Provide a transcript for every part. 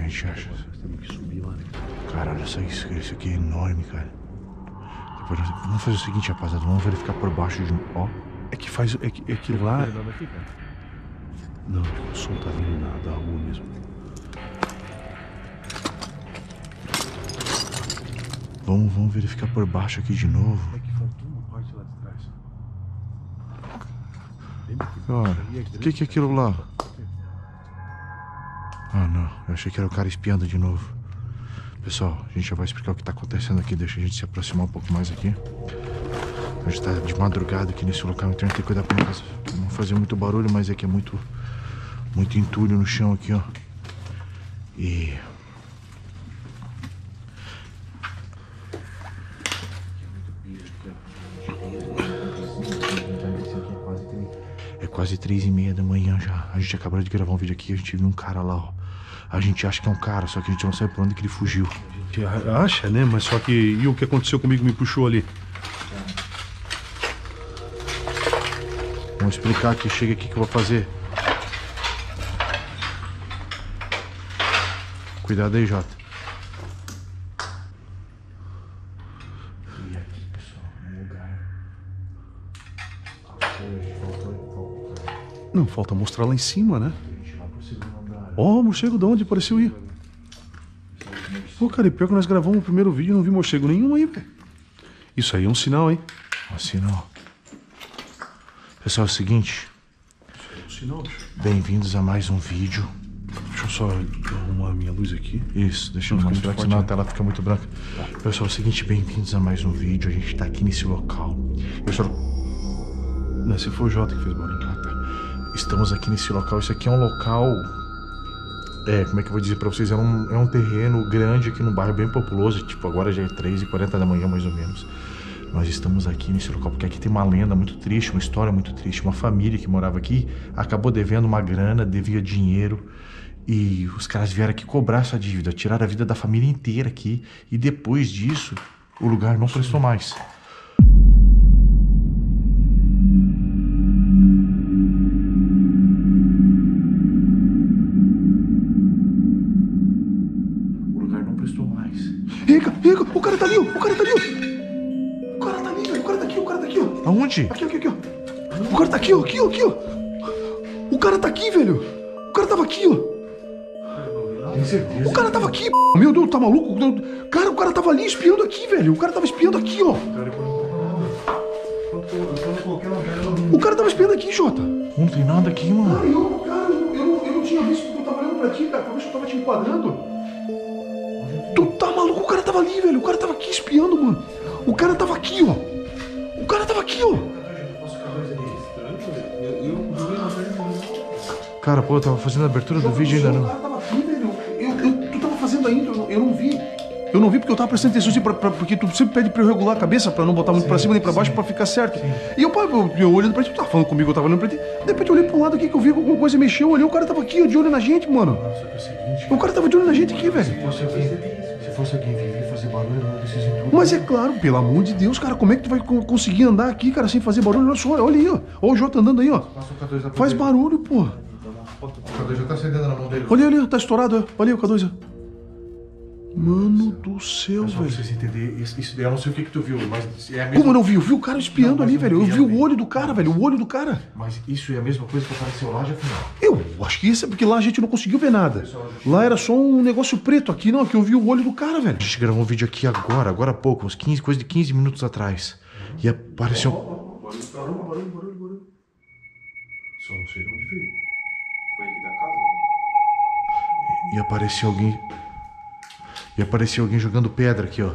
a gente acha. Temos que subir lá, né? Caralho, isso, aí, isso, isso aqui é enorme, cara. Depois nós- Vamos fazer o seguinte, rapaziada. Vamos verificar por baixo de. Ó. É que faz. É que, é que lá. Cara. Não, o som tá vindo na, da rua mesmo. Vamos, vamos verificar por baixo aqui de novo. É que faltou uma parte lá de trás. Ali é o que, que é aquilo lá? Ah, não. Eu achei que era o cara espiando de novo. Pessoal, a gente já vai explicar o que tá acontecendo aqui. Deixa a gente se aproximar um pouco mais aqui. A gente tá de madrugada aqui nesse local, então a gente tem que cuidar não- não fazer muito barulho, mas é que é muito, muito entulho no chão aqui, ó. E. É quase três e meia da manhã já. A gente acabou de gravar um vídeo aqui, a gente viu um cara lá, ó. A gente acha que é um cara, só que a gente não sabe por onde que ele fugiu. A gente acha, né? Mas só que. E o que aconteceu comigo me puxou ali? Vamos explicar aqui, chega aqui que eu vou fazer. Cuidado aí, Jota. E aqui, pessoal, um lugar. Não, falta mostrar lá em cima, né? Ó, morcego de onde apareceu aí? Pô, cara, e pior que nós gravamos o primeiro vídeo e não vi morcego nenhum aí, velho. Isso aí é um sinal, hein? Assim não. Pessoal, é o seguinte. Um sinal, bicho. Bem-vindos a mais um vídeo. Deixa eu só arrumar a minha luz aqui. Isso, deixa eu mostrar senão a tela fica muito branca. Pessoal, é o seguinte, bem-vindos a mais um vídeo. A gente tá aqui nesse local. Eu só... Não, se foi o Jota que fez barulho. Ah, tá. Estamos aqui nesse local. Isso aqui é um local. É, como é que eu vou dizer pra vocês? É um, é um terreno grande aqui num bairro bem populoso. Tipo, agora já é 3h40 da manhã, mais ou menos. Nós estamos aqui nesse local porque aqui tem uma lenda muito triste, uma história muito triste. Uma família que morava aqui acabou devendo uma grana, devia dinheiro. E os caras vieram aqui cobrar essa dívida, tiraram a vida da família inteira aqui. E depois disso, o lugar não prestou mais. O cara tá ali. O cara tá ali, ó. O cara tá ali, velho. O cara tá aqui, o cara tá aqui, ó. Aonde? Aqui, aqui, aqui, ó. O cara tá aqui, ó. Aqui, ó, aqui, ó. O cara tá aqui, velho. O cara tava aqui, ó. Tem certeza? O cara tava aqui, p***. meu Deus, tá maluco? Cara, o cara tava ali espiando aqui, velho. O cara tava espiando aqui, ó. O cara tava espiando aqui, Jota. Não tem nada aqui, mano. Eu, cara, eu, eu, eu não tinha visto porque eu tava olhando pra ti, cara, se eu tava te enquadrando. Maluco? O cara tava ali, velho. O cara tava aqui espiando, mano. O cara tava aqui, ó. O cara tava aqui, ó. Cara, pô, eu tava fazendo a abertura do vídeo ainda O não. cara tava aqui, velho. Eu, eu, tu tava fazendo ainda, eu, eu não vi. Eu não vi porque eu tava prestando atenção assim, pra, pra- porque tu sempre pede pra eu regular a cabeça, pra não botar muito pra cima nem pra baixo, pra ficar certo. E eu, eu, eu olhando pra ti, tu tava falando comigo, eu tava olhando pra ti. De repente eu olhei pro lado aqui que eu vi que alguma coisa mexeu, eu olhei, o cara tava aqui, de olho na gente, mano. Que é o seguinte, O cara tava de olho na gente aqui, velho. Se fosse alguém, vir e fazer barulho, eu não preciso em tudo. Mas é claro, pelo amor de Deus, cara, como é que tu vai co- conseguir andar aqui, cara, sem fazer barulho? Olha só, olha aí, ó. Olha o Jota andando aí, ó. Passa o K2 lá pra Faz barulho, pô. O K2 já tá acendendo na mão dele. Olha ali, tá estourado, ó. Olha aí o K2, ó. Mano do céu, velho. vocês entenderem, isso, isso daí eu não sei o que que tu viu, mas é a mesma... Como eu não vi? Eu vi o cara espiando Não, ali, eu velho. Eu vi o olho do cara, velho. O olho do cara. Mas isso é a mesma coisa que apareceu lá, já afinal. Eu acho que isso é porque lá a gente não conseguiu ver nada. Lá era só um negócio preto. Aqui não, aqui eu vi o olho do cara, velho. A gente gravou um vídeo aqui agora, agora há pouco, uns 15, coisa de 15 minutos atrás. E apareceu... Barulho, barulho, barulho, barulho. Só não sei de onde veio. Foi aqui da casa, né? E apareceu alguém. E apareceu alguém jogando pedra aqui, ó.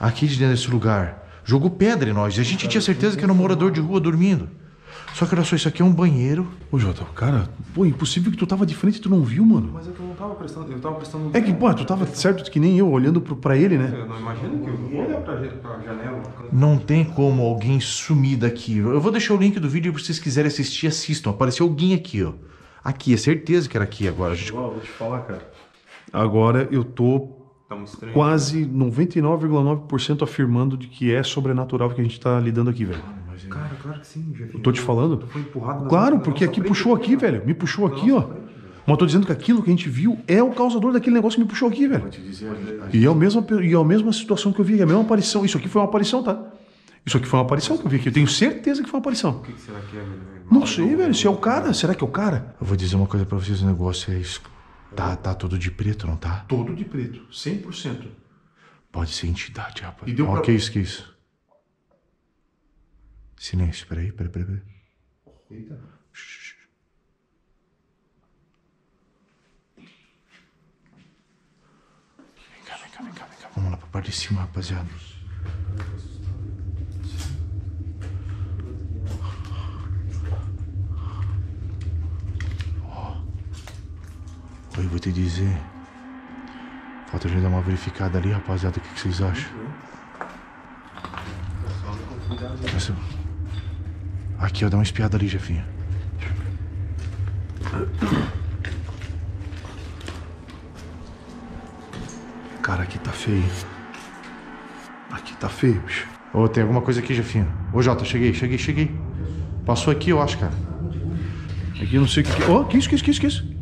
Aqui de dentro desse lugar. Jogou pedra em nós. E a gente tinha certeza que era um morador de rua dormindo. Só que olha só, isso aqui é um banheiro. Ô, Jota, cara, pô, impossível que tu tava de frente e tu não viu, mano. Mas é que eu não tava prestando. Eu tava prestando. É que, pô, tu tava certo que nem eu, olhando pro, pra ele, né? Eu não imagino que eu vou olhar pra, pra janela. Não tem como alguém sumir daqui. Eu vou deixar o link do vídeo pra vocês quiserem assistir, assistam. Apareceu alguém aqui, ó. Aqui, é certeza que era aqui agora. Gente- Ó, vou te falar, cara. Agora eu tô Tá um estranho. quase 99,9% afirmando de que é sobrenatural que a gente tá lidando aqui, velho. Cara, claro que sim. Já Eu tô te falando? Foi empurrado Claro, porque aqui frente, puxou aqui, ó. velho. Me puxou aqui, ó. frente. Mas eu tô dizendo que aquilo que a gente viu é o causador daquele negócio que me puxou aqui, velho. Vou te dizer, a- E é, a mesma, e é a mesma situação que eu vi, é a mesma aparição. Isso aqui foi uma aparição, tá? Isso aqui foi uma aparição que eu vi aqui. Eu tenho certeza que foi uma aparição. O que, que será que é, velho? Não sei, velho. Se é o cara, será que é o cara? eu vou dizer uma coisa pra vocês, o negócio é isso. Tá, tá todo de preto, não tá? Todo de preto, 100%. Pode ser entidade, rapaz. E deu pra- que isso, que isso? Silêncio, peraí, peraí, peraí. peraí. Eita. Vem cá, vem cá, vem cá, vem cá. Vamos lá pra parte de cima, rapaziada. Oi, vou te dizer. Falta a gente dar uma verificada ali, rapaziada. O que, que vocês acham? Essa- Aqui, ó, dá uma espiada ali, Jefinha. Cara, aqui tá feio. Aqui tá feio, bicho. Ô, tem alguma coisa aqui, Jefinha? Ô, Jota, cheguei, cheguei, cheguei. Passou aqui, eu acho, cara. Aqui eu não sei o que que... Ó, que isso, que isso, que isso, que isso?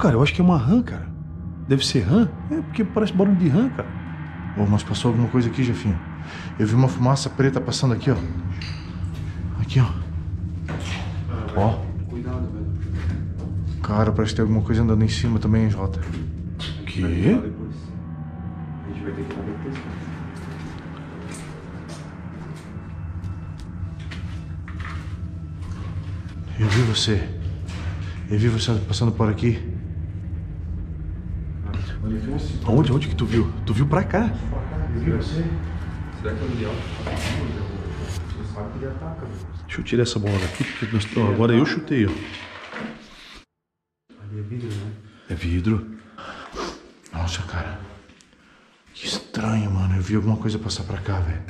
Cara, eu acho que é uma rã, cara. Deve ser rã? É, porque parece barulho de rã, cara. Ô, mas passou alguma coisa aqui, Jefinha. Eu vi uma fumaça preta passando aqui, ó. Aqui, ó. Ó. Cuidado, velho. Cara, parece que tem alguma coisa andando em cima também, Jota. Que? A gente vai ter que ir lá depois. cara. Eu vi você. Eu vi você passando por aqui. Assim. Onde, onde que tu viu? Tu viu pra cá? Eu vi você. Será que é o Miguel? Você sabe que ele ataca, velho. Deixa eu tirar essa bola daqui, porque nós... agora eu chutei, ó. Ali é vidro, né? É vidro. Nossa, cara. Que estranho, mano. Eu vi alguma coisa passar pra cá, velho.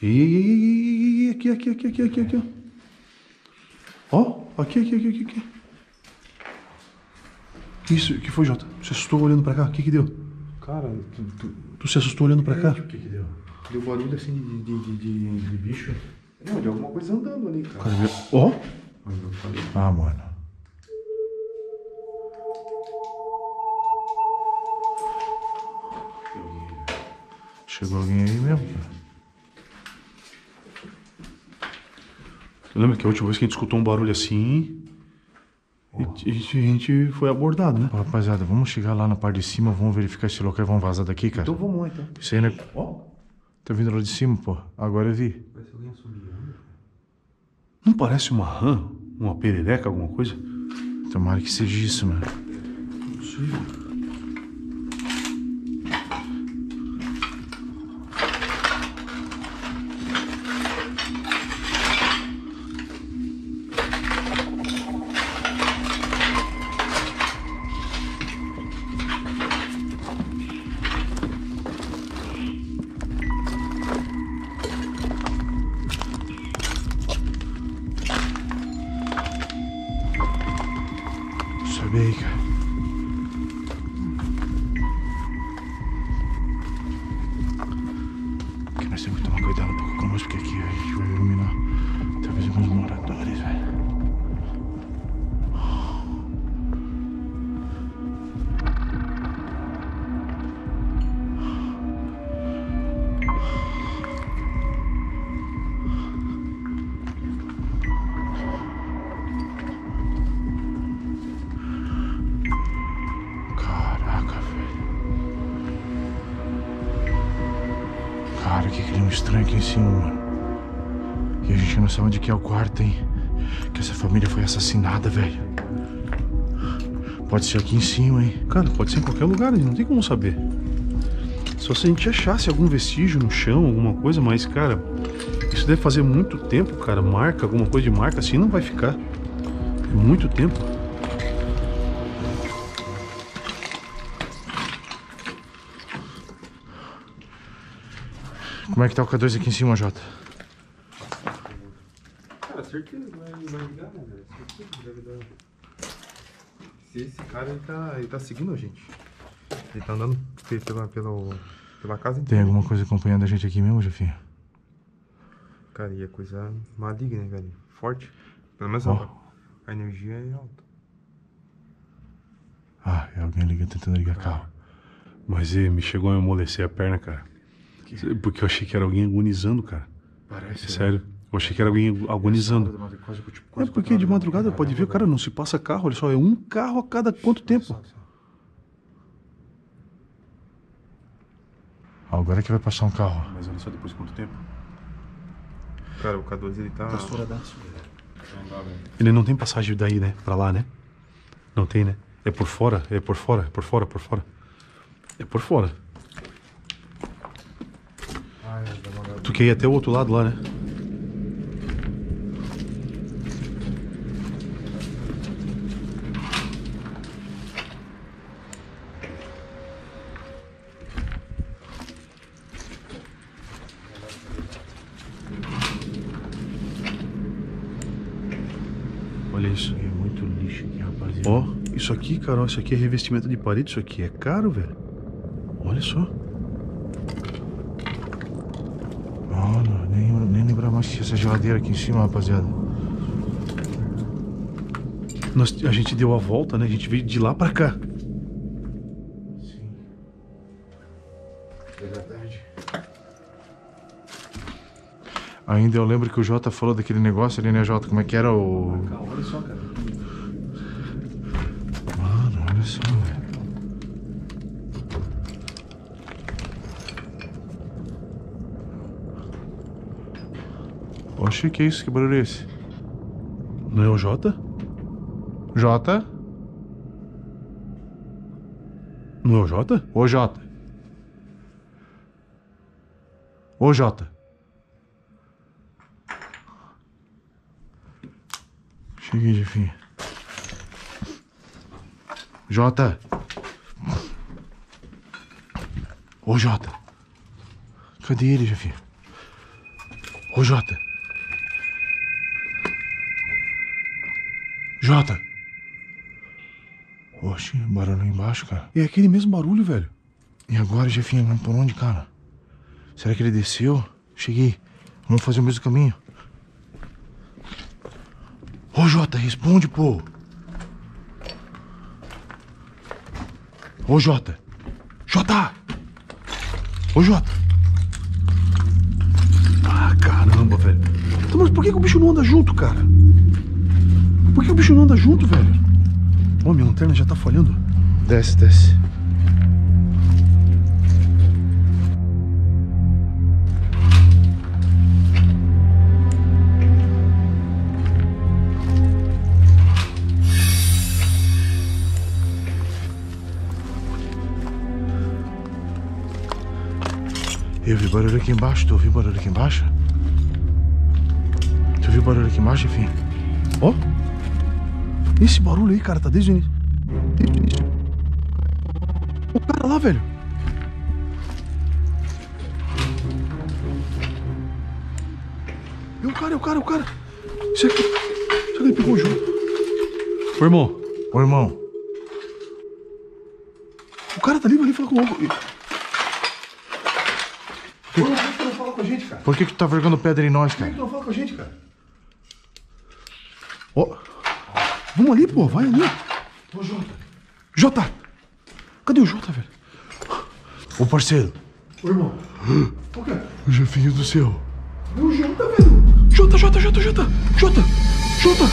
Ih, aqui, aqui, aqui, aqui, aqui, aqui, ó. Ó, aqui, aqui, aqui, aqui, aqui. Que isso? O que foi, Jota? Você assustou olhando pra cá? O que que deu? Cara, tu, tu, Tu se assustou olhando pra cá? O que que deu? deu barulho assim de, de, de, de, de bicho. Não, de alguma coisa andando ali, cara. Ó, falei. Ah, mano. Chegou alguém aí mesmo, cara. Eu lembro que a última vez que a gente escutou um barulho assim, e a gente, a gente foi abordado, né? Rapaziada, vamos chegar lá na parte de cima, vamos verificar esse local e vamos vazar daqui, cara. Então vamos lá, então. Isso aí, né? Ó, Tá vindo lá de cima, pô. Agora eu vi. Parece alguém assobiando. não parece uma rã? Uma perereca, alguma coisa? Tomara que seja isso, mano. Não sei. big. Estranho aqui em cima, mano. E a gente não sabe onde que é o quarto, hein? Que essa família foi assassinada, velho. Pode ser aqui em cima, hein? Cara, pode ser em qualquer lugar, não tem como saber. Só se a gente achasse algum vestígio no chão, alguma coisa, mas, cara, isso deve fazer muito tempo, cara. Marca, alguma coisa de marca assim não vai ficar. É muito tempo. Como é que tá o K2 aqui em cima, Jota? Cara, certeza vai, vai ligar, né, velho? Certeza deve dar. Se esse cara, ele tá, ele tá seguindo a gente. Ele tá andando pe- pela, pela, pela casa Tem inteira. alguma coisa acompanhando a gente aqui mesmo, Jefinho? Cara, e é coisa maligna, hein, velho? Forte. Pelo menos Ó. a, a energia é alta. Ah, é alguém ligando, tentando ligar carro. Mas eh, me chegou a amolecer a perna, cara. Porque eu achei que era alguém agonizando, cara. Parece. É sério. Eu achei que era alguém agonizando. Quase, É porque de madrugada pode ver, cara, não se passa carro, olha só, é um carro a cada quanto tempo? Ah, agora é que vai passar um carro. Mas olha só depois de quanto tempo. Cara, o K12 ele tá. Ele não tem passagem daí, né? Pra lá, né? Não tem, né? É por fora, é por fora, é por fora, por fora. É por fora. Tu quer ir até o outro lado lá, né? Olha isso. É muito lixo aqui, rapaziada. Ó, isso aqui, cara, ó, isso aqui é revestimento de parede, isso aqui é caro, velho. Olha só. Mano, nem, nem lembrar mais que tinha essa geladeira aqui em cima, rapaziada. Nós, a gente deu a volta, né? A gente veio de lá pra cá. Sim. É verdade. Ainda eu lembro que o Jota falou daquele negócio ali, né, Jota? Como é que era o. Olha só, cara. Mano, olha só, velho. Oxe, que isso? Que barulho é esse? Não é o Jota? Jota? Não é o Jota? Ô, Jota. Ô, Jota. Cheguei, Jefinho. Jota. Ô, Jota. Cadê ele, Jefinho? Ô, Jota. Jota. Oxe, barulho embaixo, cara. É aquele mesmo barulho, velho. E agora, Jefinho, vamos por onde, cara? Será que ele desceu? Cheguei. Vamos fazer o mesmo caminho. Ô, Jota, responde, pô. Ô, Jota. Jota! Ô, Jota. Ah, caramba, velho. Então, mas por que, que o bicho não anda junto, cara? Por que o bicho não anda junto, velho? Ó, minha lanterna já tá falhando. Desce, desce. Eu vi barulho aqui embaixo. Tu ouviu barulho aqui embaixo? Tu ouviu barulho aqui embaixo, enfim? Ó. Esse barulho aí, cara, tá desde o início. Desde o início. O cara lá, velho. É o cara, é o cara, é o cara. Isso aqui. Isso aqui ele pegou o jogo. Ô, irmão. Ô, irmão. O cara tá ali, vai ali falar com o Hugo. Por que tu não fala com a gente, cara? Por que, que tu tá vergando pedra em nós, Por que cara? tu não fala com a gente, cara? Ó. Vamos ali, pô. Vai ali. Ô, Jota. Jota. Cadê o Jota, velho? Ô, parceiro. Ô, irmão. O quê? O Jefinho do céu. É o Jota, velho. Jota, Jota, Jota, Jota. Jota. Jota.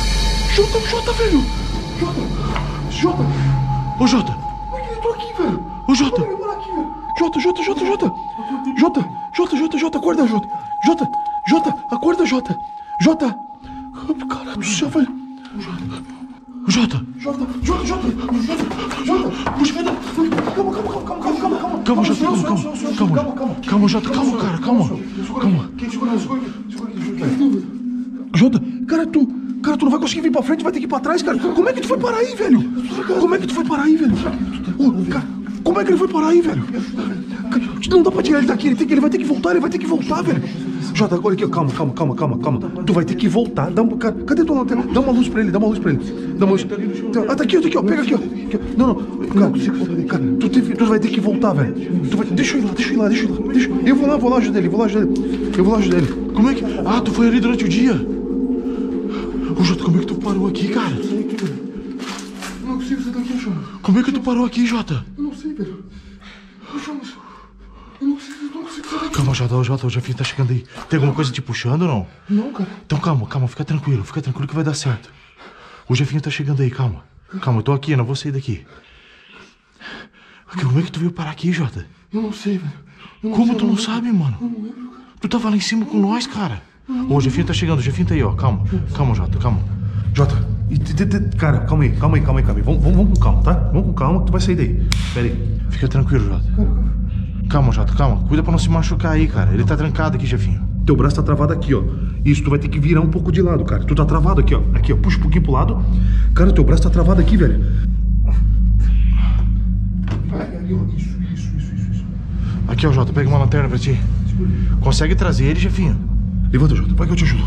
Jota, Jota, velho. Jota. Jota. Ô, Jota. Por que eu tô aqui, velho? Ô, Jota. É? Jota, Jota, Jota, Jota. Jota, Jota, Jota, Jota, acorda, Jota. Jota, Jota, acorda, Jota. Jota. Caralho do céu, velho. Jota. Jota, Jota, Jota, Jota, Jota. Puxa, cadê? Calma, calma, calma, calma, calma, calma, calma. Calma, Jota, calma, calma. Calma, calma. Calma, Jota, calma, cara, calma. Calma. Quem segura? Segura segura aqui. Jota, cara, tu. Cara, tu não vai conseguir vir pra frente, vai ter que ir pra trás, cara. Como é que tu foi parar aí, velho? Como é que tu foi parar aí, velho? Cara, como é que ele foi parar aí, velho? Não dá pra tirar ele daqui, ele, tem que, ele vai ter que voltar, ele vai ter que voltar, velho. Jota, olha aqui, calma, calma, calma, calma, calma. Tu vai ter que voltar. Dá um, cara, cadê tua lanterna? Dá uma luz pra ele, dá uma luz pra ele. Dá uma luz. Ah, tá aqui, tá aqui, ó. Pega aqui, ó. Não, não. Cara, cara tu, teve- tu vai ter que voltar, velho. Tu vai, deixa eu ir lá, deixa eu ir lá, deixa eu ir lá. Deixa, eu vou lá, vou lá ajudar ele, vou lá ajudar ele. Eu vou lá ajudar ele. Como é que. Ah, tu foi ali durante o dia? Ô, Jota, como é que tu parou aqui, cara? Não consigo sair daqui, Jonas. Como é que tu parou aqui, Jota? Eu não sei, velho. Ô, Jonas. Eu não sei, eu não consigo sair daqui. Calma, Jota, Jota, o Jefinho tá chegando aí. Tem alguma coisa te puxando ou não? Não, cara. Então calma, calma, fica tranquilo, fica tranquilo que vai dar certo. O Jefinho tá chegando aí, calma. Calma, eu tô aqui, eu não vou sair daqui. Como é que tu veio parar aqui, Jota? Eu não sei, velho. Eu Como sei, tu eu não lembro. sabe, mano? Tu tava lá em cima com nós, cara. Ô, o Jefinho tá chegando, o Jefinho tá aí, ó. Calma, calma, Jota, calma. Jota, cara, calma aí, calma aí, calma aí, calma aí. Vamos, vamos, vamos com calma, tá? Vamos com calma que tu vai sair daí. Pera aí. Fica tranquilo, Jota. Calma, Jota, calma. Cuida pra não se machucar aí, cara. Ele tá trancado aqui, Jefinho. Teu braço tá travado aqui, ó. Isso, tu vai ter que virar um pouco de lado, cara. Tu tá travado aqui, ó. Aqui, ó. Puxa um pouquinho pro lado. Cara, teu braço tá travado aqui, velho. Vai, ali, ó. Isso, isso, isso, isso. isso. Aqui, ó, Jota, pega uma lanterna pra ti. Consegue trazer ele, Jefinho? Levanta, Jota. Vai que eu te ajudo.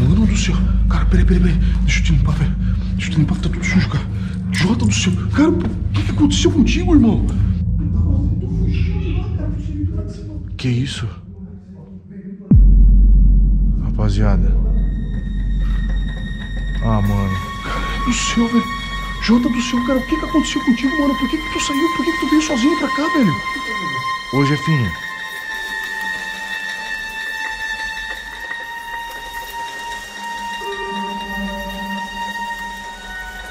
Mano do céu. Cara, peraí, peraí, peraí. Deixa eu te limpar, velho. Deixa eu te limpar que tá tudo sujo, cara. Jota do céu. Cara, o que, que aconteceu contigo, irmão? Que isso? Rapaziada. Ah, mano. do céu, velho. Jota do céu, cara, o que que aconteceu contigo, mano? Por que que tu saiu? Por que que tu veio sozinho pra cá, velho? Ô, Jefinho.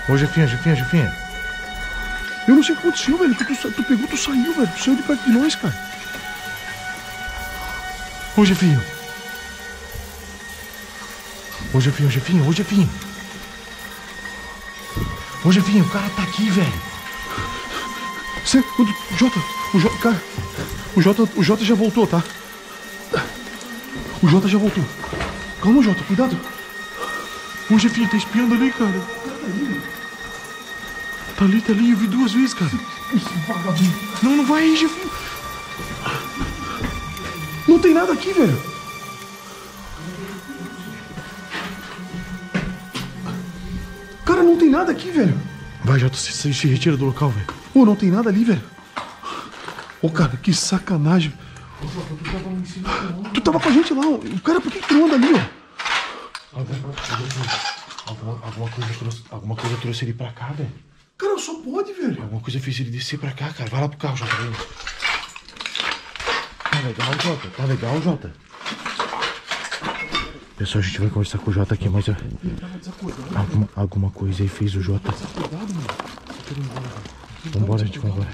Ô, Jefinho, Jefinho, Jefinho. Eu não sei o que aconteceu, velho. Tu, tu, tu pegou, tu saiu, velho. Tu saiu de perto de nós, cara. Ô, Jefinho. Ô, Jefinho, Jefinho, ô, Jefinho. Ô, Jefinho, o cara tá aqui, velho. Você, o Jota, o Jota, cara, o Jota, o Jota já voltou, tá? O Jota já voltou. Calma, Jota, cuidado. Ô, Jefinho, tá espiando ali, cara. Tá ali, tá ali, eu vi duas vezes, cara. Não, não vai aí, Jefinho. Não tem nada aqui, velho. Cara, não tem nada aqui, velho. Vai, Jota, se, se, se retira do local, velho. Ô, não tem nada ali, velho. Ô, cara, que sacanagem. Tu tava com a gente lá. Cara, por que que tu anda ali, ó? Alguma, alguma coisa trouxe, alguma coisa trouxe ele pra cá, velho. Cara, só pode, velho. Alguma coisa fez ele descer pra cá, cara. Vai lá pro carro, Jota. Tá legal, Jota. Tá legal, Jota. Pessoal, a gente vai conversar com o Jota aqui, mas... Alguma, alguma coisa aí fez o Jota. Vambora, gente, vambora.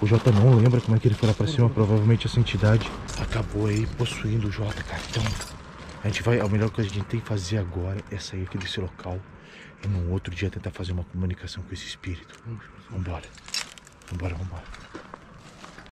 O Jota não lembra como é que ele foi lá pra cima. Provavelmente essa entidade acabou aí possuindo o Jota, cara. Então, a gente vai... A melhor coisa que a gente tem que fazer agora é sair aqui desse local. E num outro dia tentar fazer uma comunicação com esse espírito. Vambora. Vambora, vambora.